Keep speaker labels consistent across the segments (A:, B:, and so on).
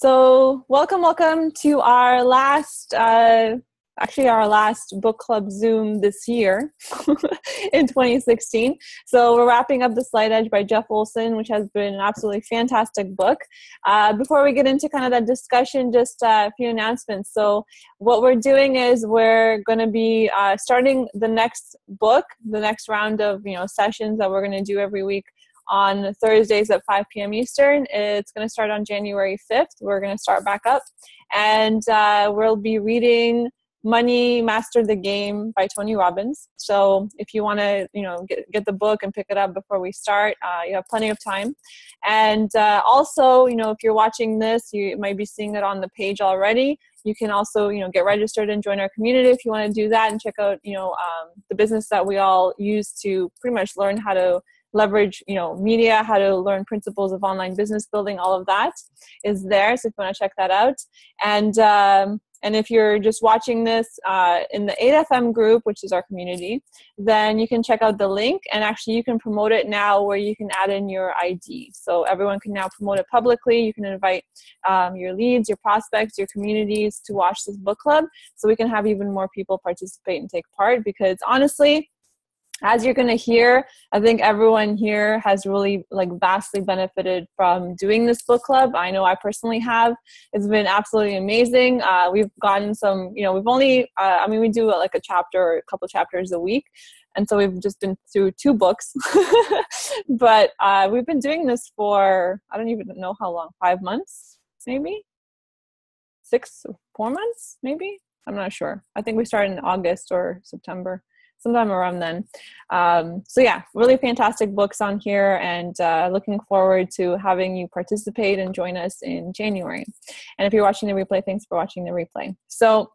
A: So, welcome, welcome to our last, uh, actually, our last book club Zoom this year in 2016. So, we're wrapping up The Slight Edge by Jeff Olson, which has been an absolutely fantastic book. Uh, before we get into kind of that discussion, just a few announcements. So, what we're doing is we're going to be uh, starting the next book, the next round of you know sessions that we're going to do every week on Thursdays at 5 p.m. Eastern. It's going to start on January 5th. We're going to start back up. And uh, we'll be reading Money Master the Game by Tony Robbins. So if you want to, you know, get, get the book and pick it up before we start, uh, you have plenty of time. And uh, also, you know, if you're watching this, you might be seeing it on the page already. You can also, you know, get registered and join our community if you want to do that and check out, you know, um, the business that we all use to pretty much learn how to leverage you know media how to learn principles of online business building all of that is there. So if you want to check that out. And um, and if you're just watching this uh, in the 8fm group which is our community then you can check out the link and actually you can promote it now where you can add in your id so everyone can now promote it publicly. You can invite um, your leads your prospects your communities to watch this book club so we can have even more people participate and take part because honestly as you're going to hear i think everyone here has really like vastly benefited from doing this book club. I know i personally have. It's been absolutely amazing. Uh, we've gotten some you know we've only uh, i mean we do like a chapter or a couple chapters a week and so we've just been through two books. But uh, we've been doing this for i don't even know how long five months maybe? Six four months maybe? I'm not sure. I think we started in august or september sometime around then. Um, so yeah, really fantastic books on here, and uh, looking forward to having you participate and join us in January. And if you're watching the replay, thanks for watching the replay. So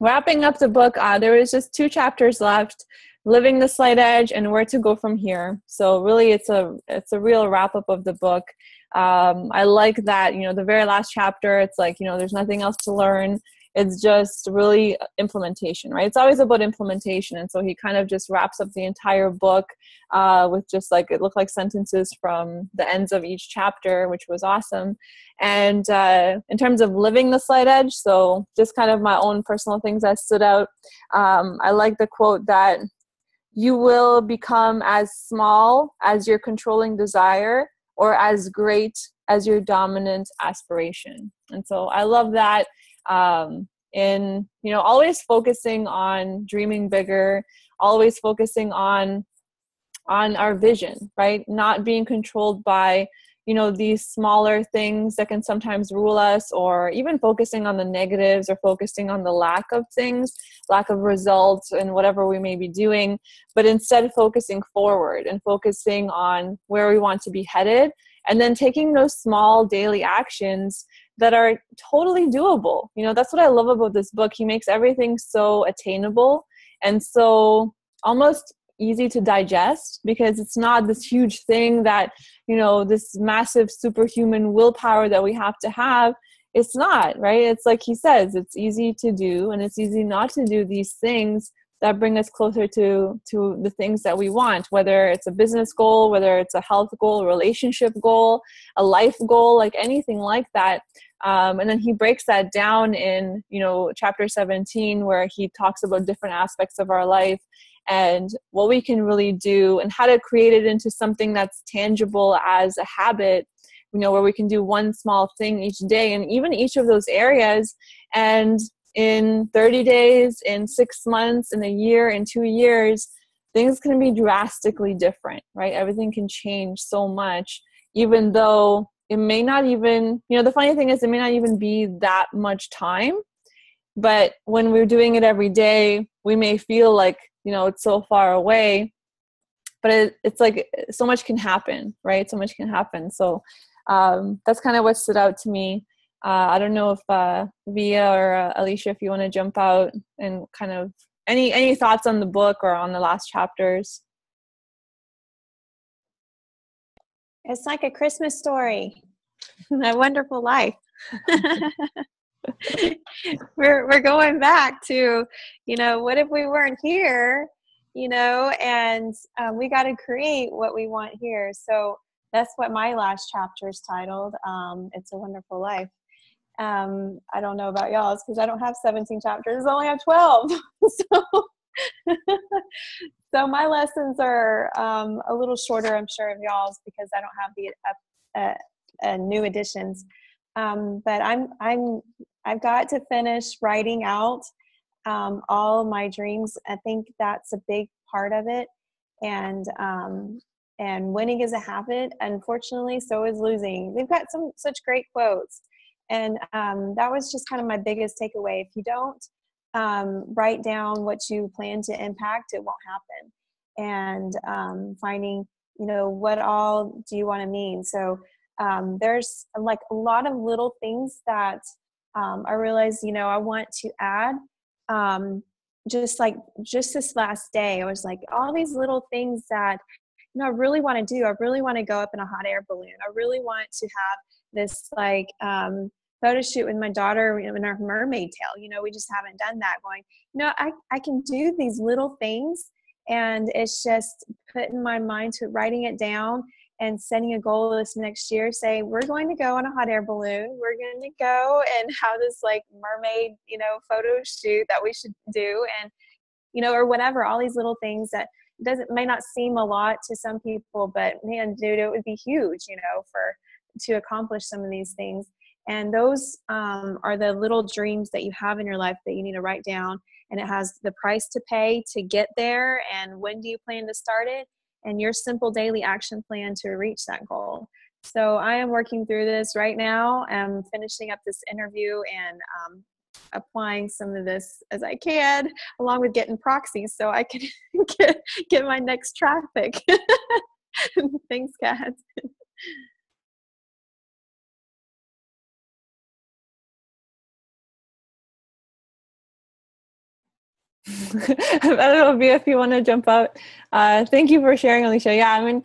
A: wrapping up the book, uh, there is just two chapters left. Living the Slight Edge and where to go from here. So really, it's a it's a real wrap up of the book. Um, I like that you know the very last chapter. It's like you know there's nothing else to learn it's just really implementation right? It's always about implementation and so he kind of just wraps up the entire book uh, with just like it looked like sentences from the ends of each chapter which was awesome. And uh, in terms of living the slight edge so just kind of my own personal things that stood out. Um, i like the quote that you will become as small as your controlling desire or as great as your dominant aspiration. And so i love that um, in you know always focusing on dreaming bigger always focusing on on our vision right? Not being controlled by you know these smaller things that can sometimes rule us or even focusing on the negatives or focusing on the lack of things lack of results and whatever we may be doing but instead focusing forward and focusing on where we want to be headed and then taking those small daily actions that are totally doable. You know, that's what I love about this book. He makes everything so attainable and so almost easy to digest because it's not this huge thing that, you know, this massive superhuman willpower that we have to have. It's not, right? It's like he says, it's easy to do and it's easy not to do these things that bring us closer to to the things that we want whether it's a business goal whether it's a health goal relationship goal a life goal like anything like that. Um, and then he breaks that down in you know chapter 17 where he talks about different aspects of our life and what we can really do and how to create it into something that's tangible as a habit you know where we can do one small thing each day and even each of those areas. And in 30 days, in six months, in a year, in two years, things can be drastically different, right? Everything can change so much, even though it may not even, you know, the funny thing is, it may not even be that much time. But when we're doing it every day, we may feel like, you know, it's so far away. But it, it's like so much can happen, right? So much can happen. So um, that's kind of what stood out to me uh, I don't know if uh, Via or uh, Alicia, if you want to jump out and kind of any any thoughts on the book or on the last chapters.
B: It's like a Christmas story, a wonderful life. we're we're going back to, you know, what if we weren't here, you know, and um, we got to create what we want here. So that's what my last chapter is titled. Um, it's a wonderful life Um, I don't know about y'all's because I don't have 17 chapters. I only have 12. so, so my lessons are um, a little shorter, I'm sure, of y'all's because I don't have the uh, uh, uh, new editions. Um, but I'm I'm I've got to finish writing out um, all my dreams. I think that's a big part of it, and um, and winning is a habit. Unfortunately, so is losing. They've got some such great quotes, and um, that was just kind of my biggest takeaway. If you don't um, write down what you plan to impact, it won't happen. And um, finding, you know, what all do you want to mean? So um, there's like a lot of little things that um, I realized, you know, I want to add. Um, just like just this last day, I was like, all these little things that, you know, I really want to do. I really want to go up in a hot air balloon. I really want to have this like um, photo shoot with my daughter in our mermaid tail. You know, we just haven't done that. Going, know, I, I can do these little things. And it's just putting my mind to writing it down and setting a goal this next year say we're going to go on a hot air balloon we're going to go and have this like mermaid you know photo shoot that we should do and you know or whatever all these little things that doesn't may not seem a lot to some people but man dude it would be huge you know for to accomplish some of these things and those um, are the little dreams that you have in your life that you need to write down and it has the price to pay to get there and when do you plan to start it and your simple daily action plan to reach that goal. So I am working through this right now. I'm finishing up this interview and um, applying some of this as I can, along with getting proxies so I can get get my next traffic. Thanks, Kat.
A: I don't know, Via, if you want to jump out. Uh, thank you for sharing, Alicia. Yeah, I mean,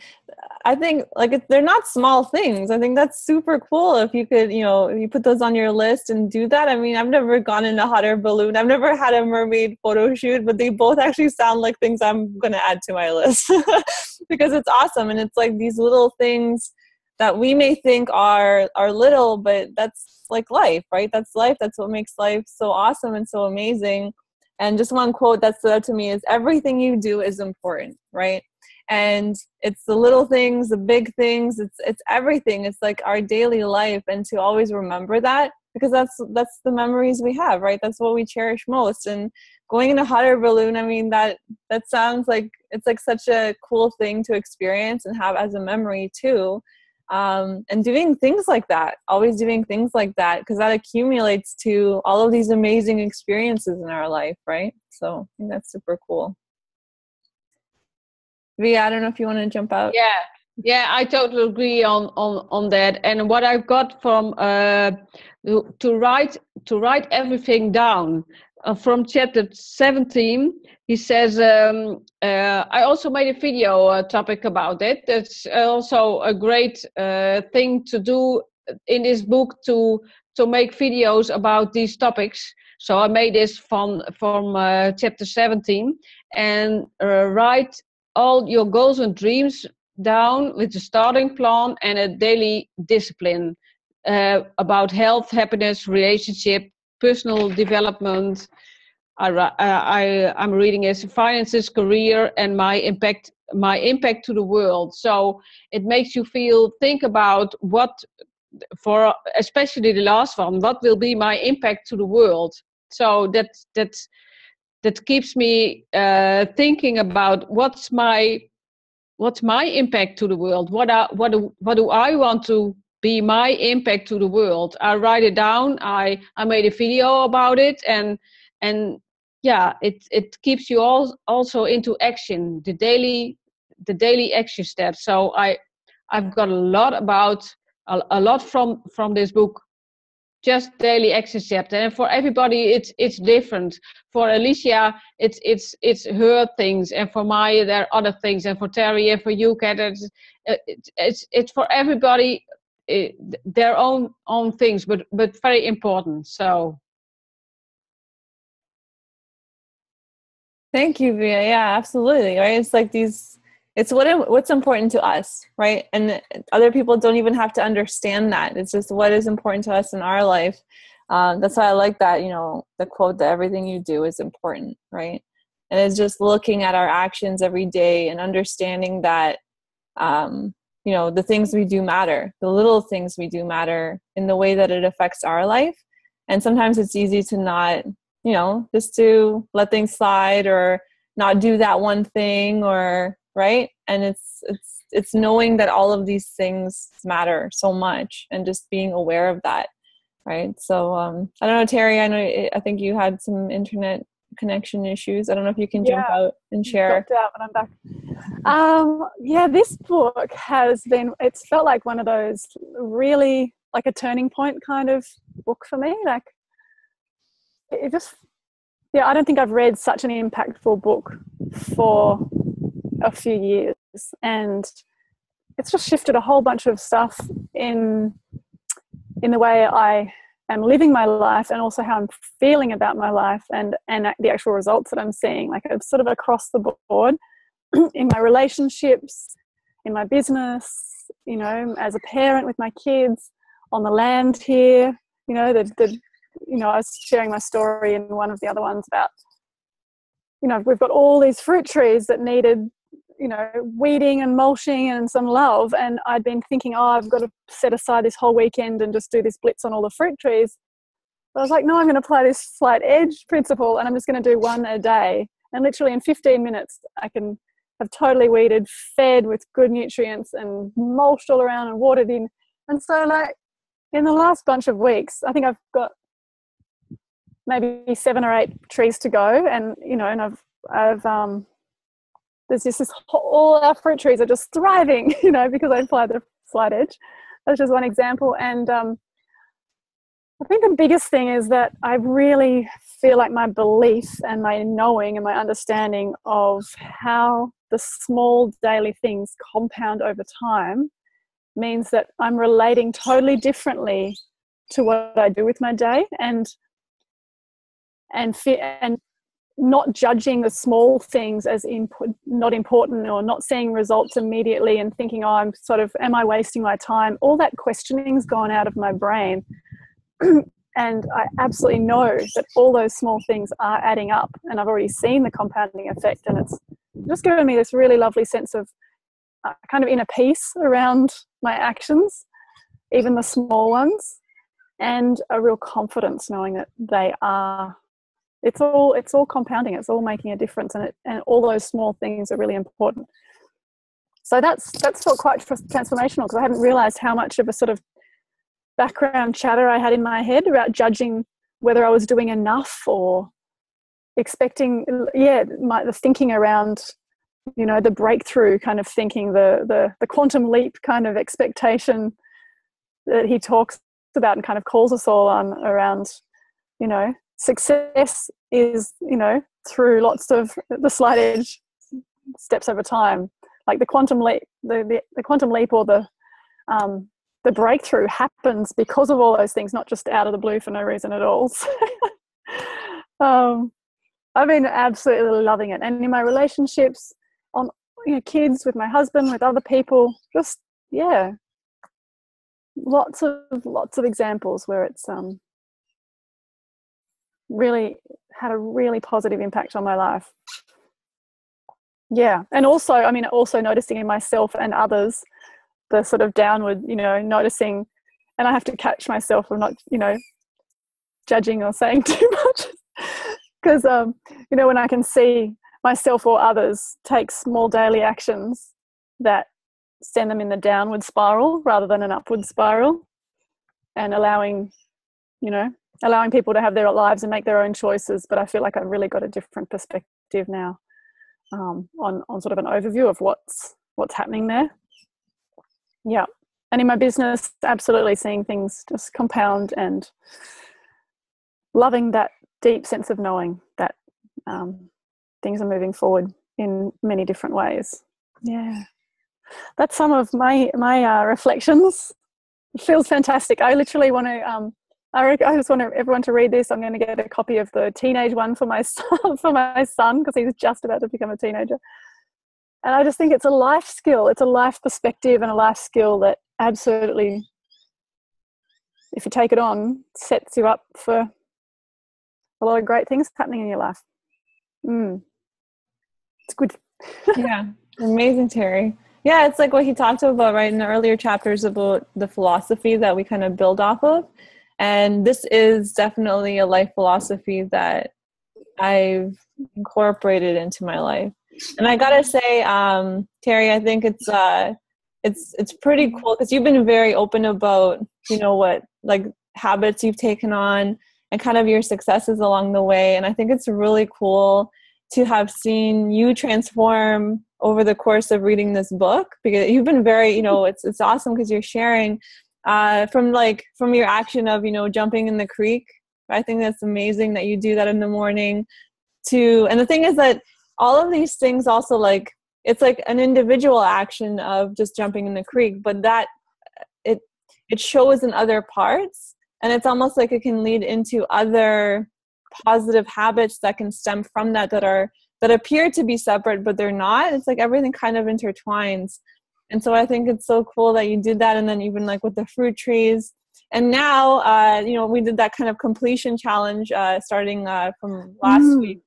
A: I think like they're not small things. I think that's super cool if you could, you know, you put those on your list and do that. I mean, I've never gone in a hot air balloon. I've never had a mermaid photo shoot, but they both actually sound like things I'm going to add to my list because it's awesome and it's like these little things that we may think are are little, but that's like life, right? That's life. That's what makes life so awesome and so amazing and just one quote that stood out to me is everything you do is important, right? And it's the little things, the big things, it's it's everything. It's like our daily life and to always remember that because that's that's the memories we have, right? That's what we cherish most. And going in a hot air balloon, I mean that that sounds like it's like such a cool thing to experience and have as a memory too um, and doing things like that always doing things like that because that accumulates to all of these amazing experiences in our life right so i think that's super cool Via, I don't know if you want to jump out.
C: Yeah, yeah, I totally agree on on on that. And what I've got from uh, to write to write everything down uh, from chapter 17 he says um, uh, i also made a video uh, topic about it. That's also a great uh, thing to do in this book to to make videos about these topics. So i made this from from uh, chapter 17 and uh, write all your goals and dreams down with a starting plan and a daily discipline about health happiness relationship personal development. I, uh, I I'm reading as finances, career, and my impact my impact to the world. So it makes you feel think about what for especially the last one what will be my impact to the world so that that that keeps me uh, thinking about what's my what's my impact to the world what are, what do, what do i want to be my impact to the world. I write it down. I i made a video about it and and yeah it it keeps you all also into action the daily the daily action steps so i i've got a lot about a, a lot from from this book. Just daily action steps. And for everybody it's it's different. For alicia it's it's it's her things. And for maya there are other things. And for terry and for you kat it's it's it's, it's for everybody it, their own own things, but but very important. So.
A: Thank you, Via. Yeah, absolutely. Right. It's like these it's what what's important to us right and other people don't even have to understand that it's just what is important to us in our life um, that's why i like that you know the quote that everything you do is important right and it's just looking at our actions every day and understanding that um, you know the things we do matter the little things we do matter in the way that it affects our life. And sometimes it's easy to not you know just to let things slide or not do that one thing or right? And it's it's it's knowing that all of these things matter so much and just being aware of that right? So um i don't know terry i know i think you had some internet connection issues. I don't know if you can jump yeah, out and share.
D: out when i'm back. Um yeah this book has been it's felt like one of those really like a turning point kind of book for me. Like it just yeah i don't think i've read such an impactful book for a few years. And it's just shifted a whole bunch of stuff in in the way I am living my life and also how I'm feeling about my life and and the actual results that I'm seeing. Like it's sort of across the board in my relationships in my business you know as a parent with my kids on the land here. You know the, the you know I was sharing my story in one of the other ones about you know we've got all these fruit trees that needed you know, weeding and mulching and some love. And I'd been thinking, oh, I've got to set aside this whole weekend and just do this blitz on all the fruit trees. But I was like, no, I'm going to apply this slight edge principle and I'm just going to do one a day. And literally in 15 minutes, I can have totally weeded, fed with good nutrients and mulched all around and watered in. And so, like, in the last bunch of weeks, I think I've got maybe seven or eight trees to go. And, you know, and I've, I've, um, there's just this all our fruit trees are just thriving, you know, because I apply the slight edge. That's just one example. And um, I think the biggest thing is that I really feel like my belief and my knowing and my understanding of how the small daily things compound over time means that I'm relating totally differently to what I do with my day and and and not judging the small things as imp- not important or not seeing results immediately and thinking, oh, I'm sort of, am I wasting my time? All that questioning's gone out of my brain. and I absolutely know that all those small things are adding up. And I've already seen the compounding effect. And it's just given me this really lovely sense of uh, kind of inner peace around my actions, even the small ones, and a real confidence knowing that they are it's all it's all compounding it's all making a difference and it, and all those small things are really important. So that's that's felt quite transformational because i hadn't realized how much of a sort of background chatter i had in my head about judging whether i was doing enough or expecting yeah my, the thinking around you know the breakthrough kind of thinking the the the quantum leap kind of expectation that he talks about and kind of calls us all on around you know success is you know through lots of the slight edge steps over time. Like the quantum leap the, the, the quantum leap or the um, the breakthrough happens because of all those things not just out of the blue for no reason at all. Um, i've been absolutely loving it. And in my relationships on you know kids with my husband with other people just yeah. Lots of lots of examples where it's um really had a really positive impact on my life. Yeah. And also, I mean, also noticing in myself and others the sort of downward, you know, noticing, and I have to catch myself from not, you know, judging or saying too much. Because, um, you know, when I can see myself or others take small daily actions that send them in the downward spiral rather than an upward spiral and allowing, you know, allowing people to have their lives and make their own choices. But I feel like I've really got a different perspective now um, on on sort of an overview of what's what's happening there. Yeah, and in my business, absolutely seeing things just compound and loving that deep sense of knowing that um, things are moving forward in many different ways. Yeah, that's some of my my uh, reflections. It feels fantastic. I literally want to um, I, I just want everyone to read this. I'm going to get a copy of the teenage one for my son, for my son because he's just about to become a teenager. and I just think it's a life skill. It's a life perspective and a life skill that absolutely, if you take it on, sets you up for a lot of great things happening in your life. Mm. It's good.
A: yeah, amazing, Terry. Yeah, it's like what he talked about right in the earlier chapters about the philosophy that we kind of build off of. And this is definitely a life philosophy that I've incorporated into my life. And I gotta say, um, Terry, I think it's uh, it's it's pretty cool because you've been very open about you know what like habits you've taken on and kind of your successes along the way. And I think it's really cool to have seen you transform over the course of reading this book because you've been very you know it's it's awesome because you're sharing uh, from like from your action of you know jumping in the creek i think that's amazing that you do that in the morning to and the thing is that all of these things also like it's like an individual action of just jumping in the creek but that it it shows in other parts and it's almost like it can lead into other positive habits that can stem from that that are that appear to be separate but they're not. It's like everything kind of intertwines and so i think it's so cool that you did that and then even like with the fruit trees. And now uh, you know we did that kind of completion challenge uh, starting uh, from last mm. week.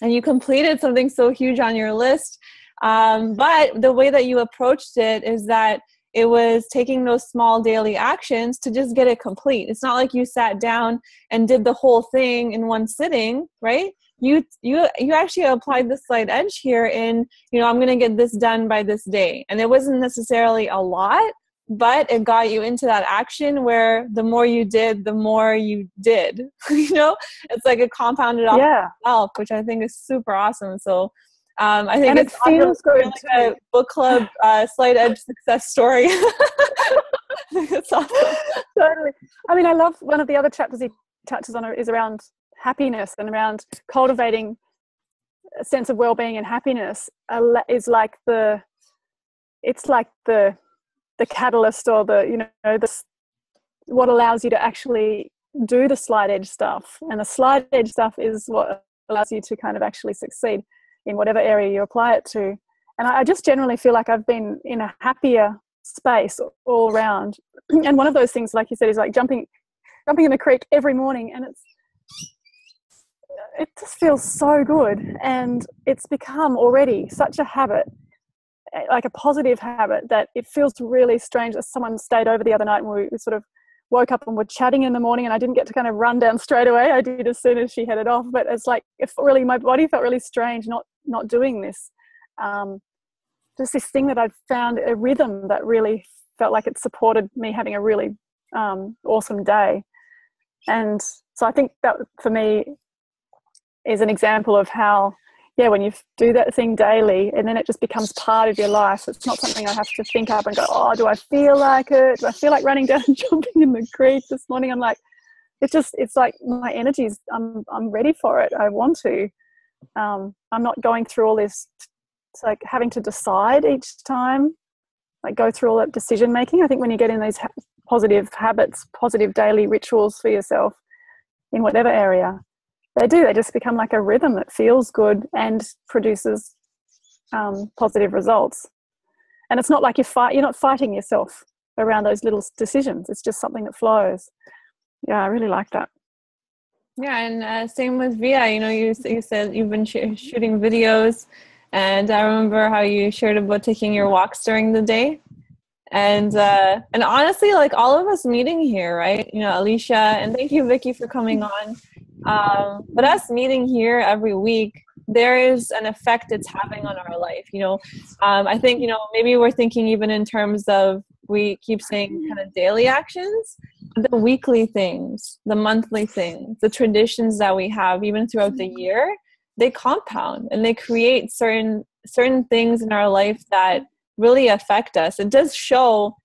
A: And you completed something so huge on your list. Um, but the way that you approached it is that it was taking those small daily actions to just get it complete. It's not like you sat down and did the whole thing in one sitting right you you you actually applied the slight edge here in you know i'm going to get this done by this day and it wasn't necessarily a lot but it got you into that action where the more you did the more you did you know it's like a compounded off
D: yeah.
A: itself which i think is super awesome so um, I think
D: and
A: it's
D: it feels good
A: like a book club uh, slight edge success story.
D: it's awesome. Totally. I mean, I love one of the other chapters he touches on is around happiness and around cultivating a sense of well-being and happiness is like the it's like the the catalyst or the you know the what allows you to actually do the slight edge stuff and the slight edge stuff is what allows you to kind of actually succeed in whatever area you apply it to. And I just generally feel like I've been in a happier space all around. And one of those things, like you said, is like jumping, jumping in the creek every morning, and it's it just feels so good, and it's become already such a habit, like a positive habit, that it feels really strange. That someone stayed over the other night, and we, sort of woke up and were chatting in the morning and I didn't get to kind of run down straight away. I did as soon as she headed off, but it's like it really my body felt really strange not not doing this. Um, just this thing that I'd found a rhythm that really felt like it supported me having a really um, awesome day. And so I think that for me is an example of how yeah, when you do that thing daily and then it just becomes part of your life, it's not something I have to think up and go, oh, do I feel like it? Do I feel like running down and jumping in the creek this morning? I'm like, it's just, it's like my energy's, I'm, I'm ready for it. I want to. Um, I'm not going through all this, it's like having to decide each time, like go through all that decision making. I think when you get in these ha- positive habits, positive daily rituals for yourself in whatever area, they do. They just become like a rhythm that feels good and produces um, positive results. And it's not like you fight. You're not fighting yourself around those little decisions. It's just something that flows. Yeah, I really like that.
A: Yeah, and uh, same with Via. You know, you you said you've been sh- shooting videos, and I remember how you shared about taking your walks during the day and uh and honestly like all of us meeting here right you know alicia and thank you vicky for coming on um but us meeting here every week there is an effect it's having on our life you know um i think you know maybe we're thinking even in terms of we keep saying kind of daily actions the weekly things the monthly things the traditions that we have even throughout the year they compound and they create certain certain things in our life that really affect us. It does show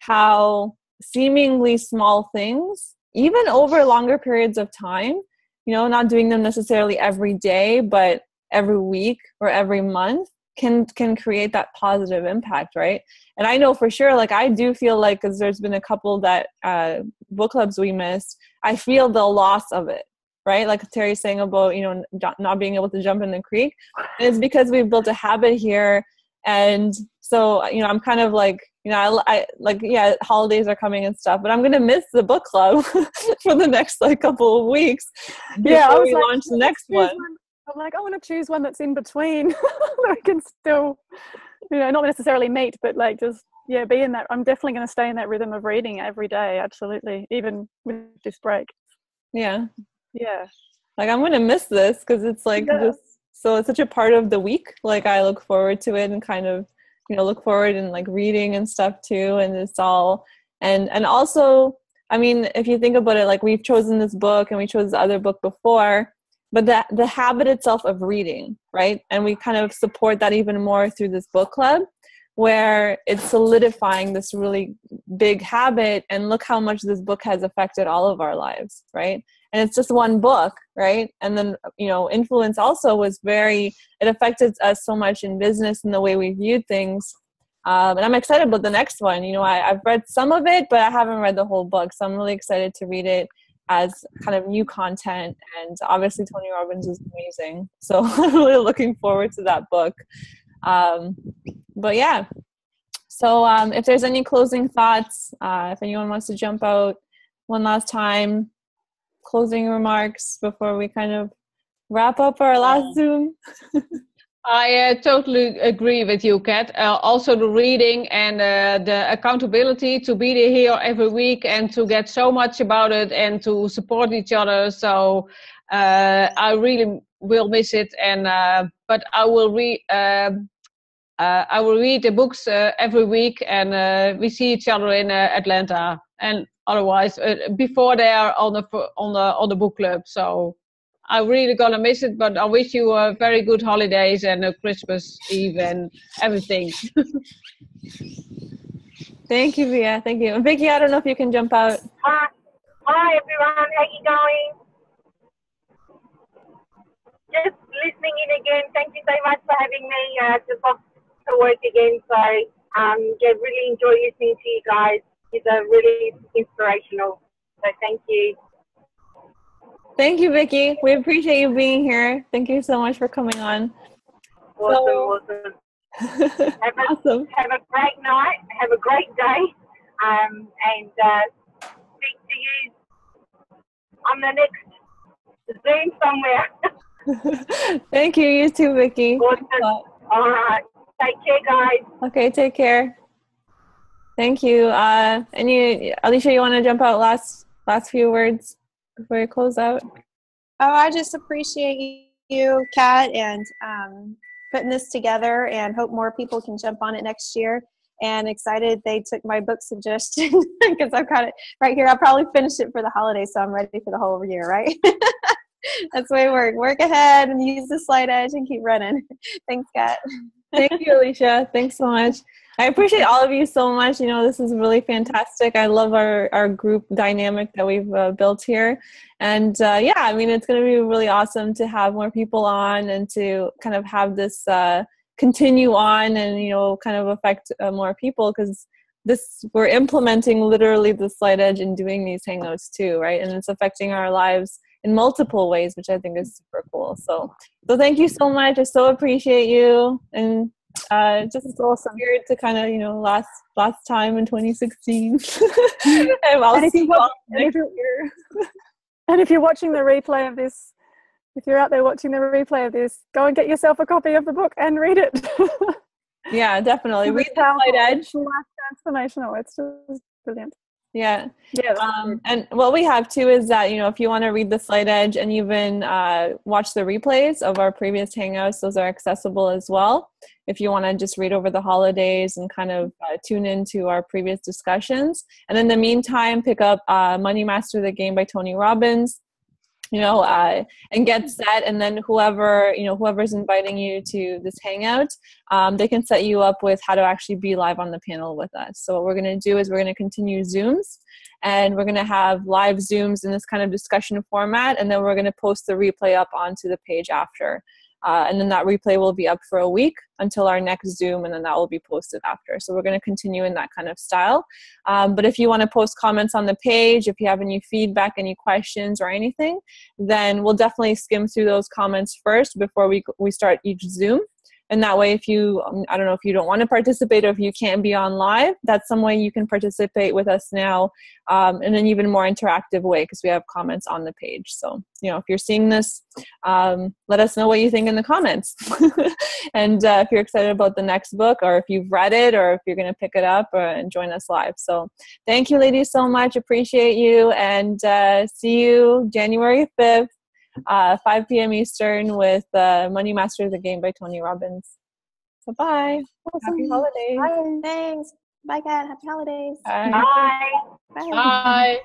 A: how seemingly small things, even over longer periods of time, you know, not doing them necessarily every day, but every week or every month can can create that positive impact right? And i know for sure like i do feel like because there's been a couple that uh book clubs we missed i feel the loss of it right? Like terry's saying about you know not being able to jump in the creek and it's because we've built a habit here and so you know i'm kind of like you know I, I like yeah holidays are coming and stuff but i'm gonna miss the book club for the next like couple of weeks
D: yeah I was
A: we
D: like,
A: launch the next one.
D: i'm like i want to choose one that's in between that i can still you know not necessarily meet but like just yeah be in that. I'm definitely going to stay in that rhythm of reading every day absolutely even with this break.
A: Yeah.
D: Yeah.
A: Like i'm gonna miss this because it's like
D: Yeah.
A: this so it's such a part of the week. Like i look forward to it and kind of you know look forward and like reading and stuff too and it's all and and also i mean if you think about it like we've chosen this book and we chose the other book before but that the habit itself of reading right? And we kind of support that even more through this book club where it's solidifying this really big habit and look how much this book has affected all of our lives right? And it's just one book right? And then you know influence also was very it affected us so much in business and the way we viewed things. Um, and i'm excited about the next one. You know I, i've read some of it but i haven't read the whole book so i'm really excited to read it as kind of new content. And obviously tony robbins is amazing so i'm really looking forward to that book um, but yeah so um, if there's any closing thoughts uh, if anyone wants to jump out one last time closing remarks before we kind of wrap up our last zoom
C: I uh, totally agree with you, Kat. Uh, also, the reading and uh, the accountability to be here every week and to get so much about it and to support each other. So, uh, I really will miss it. And uh, but I will read. Um, uh, I will read the books uh, every week, and uh, we see each other in uh, Atlanta. And otherwise, before they are on the on the on the book club. So I'm really gonna miss it, but I wish you a very good holidays and a Christmas Eve and everything.
A: thank you via thank you and vicky i don't know if you can jump out
E: Hi, hi everyone. How you going? Just listening in again. Thank you so much for having me. Uh, just off to work again, so um, yeah, really enjoy listening to you guys. It's a really inspirational. So thank you.
A: thank you vicky we appreciate you being here thank you so much for coming on
E: Awesome,
A: So-
E: awesome. Have a,
A: awesome
E: have a great night. Have a great day. Um, and uh, speak to you on the next Zoom somewhere.
A: thank you you too vicky
E: awesome. All right. Take care, guys.
A: okay take care thank you uh and you alicia you want to jump out last last few words before you close out
B: Oh, I just appreciate you, Kat, and um, putting this together, and hope more people can jump on it next year. And excited they took my book suggestion because I've got it right here. I'll probably finish it for the holidays, so I'm ready for the whole year, right? That's it works. Work ahead and use the slight edge and keep running. Thanks, Kat.
A: Thank you, Alicia. Thanks so much. I appreciate all of you so much. You know, this is really fantastic. I love our, our group dynamic that we've uh, built here. And uh, yeah, I mean, it's going to be really awesome to have more people on and to kind of have this uh, continue on and, you know, kind of affect uh, more people because this we're implementing literally the slight edge and doing these hangouts too right and it's affecting our lives in multiple ways which i think is super cool so so thank you so much i so appreciate you and uh just
D: It's awesome.
A: weird to kind of you know last last time in 2016 and I'll
D: And if
A: see
D: you
A: you
D: want-
A: all
D: and if
A: next year.
D: And if you're watching the replay of this, if you're out there watching the replay of this, go and get yourself a copy of the book and read it.
A: yeah definitely read the slight edge
D: life transformational. It's just brilliant.
A: Yeah
D: Yeah.
A: um, and what we have too is that you know if you want to read the slight edge and even uh, watch the replays of our previous hangouts those are accessible as well. If you want to just read over the holidays and kind of uh, tune into our previous discussions. And in the meantime pick up uh, money master the game by tony robbins you know uh, and get set and then whoever you know whoever's inviting you to this hangout um, they can set you up with how to actually be live on the panel with us. So what we're going to do is we're going to continue zooms and we're going to have live zooms in this kind of discussion format and then we're going to post the replay up onto the page after uh, and then that replay will be up for a week until our next zoom and then that will be posted after. So we're going to continue in that kind of style. Um, but if you want to post comments on the page if you have any feedback any questions or anything then we'll definitely skim through those comments first before we we start each zoom and that way if you um, i don't know if you don't want to participate or if you can't be on live that's some way you can participate with us now um, in an even more interactive way because we have comments on the page. So you know if you're seeing this um, let us know what you think in the comments. And uh, if you're excited about the next book or if you've read it or if you're going to pick it up or, and join us live. So thank you ladies so much appreciate you and uh, see you january 5th uh, 5 p.m. Eastern with uh, Money Masters, a game by Tony Robbins. So bye.
B: Awesome.
A: Happy holidays.
B: Bye. Thanks. Bye, Kat. Happy holidays.
A: Bye.
E: Bye.
B: Bye.
C: Bye.